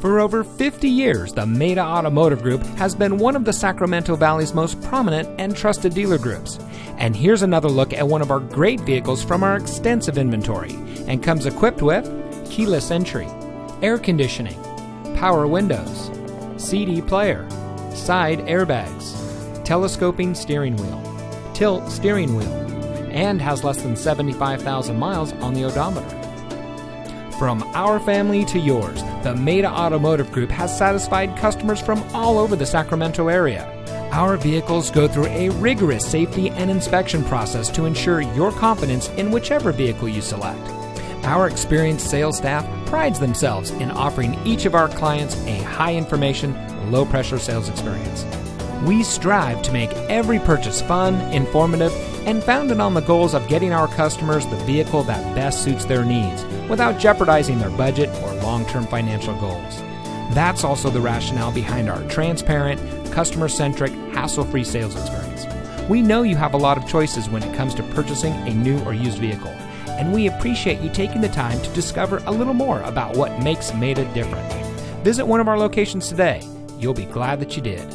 For over 50 years, the Maita Automotive Group has been one of the Sacramento Valley's most prominent and trusted dealer groups. And here's another look at one of our great vehicles from our extensive inventory and comes equipped with keyless entry, air conditioning, power windows, CD player, side airbags, telescoping steering wheel, tilt steering wheel, and has less than 75,000 miles on the odometer. From our family to yours, the Maita Automotive Group has satisfied customers from all over the Sacramento area. Our vehicles go through a rigorous safety and inspection process to ensure your confidence in whichever vehicle you select. Our experienced sales staff prides themselves in offering each of our clients a high information, low pressure sales experience. We strive to make every purchase fun, informative, and founded on the goals of getting our customers the vehicle that best suits their needs without jeopardizing their budget or long term financial goals. That's also the rationale behind our transparent, customer centric, hassle free sales experience. We know you have a lot of choices when it comes to purchasing a new or used vehicle, and we appreciate you taking the time to discover a little more about what makes Maita different. Visit one of our locations today. You'll be glad that you did.